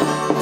you.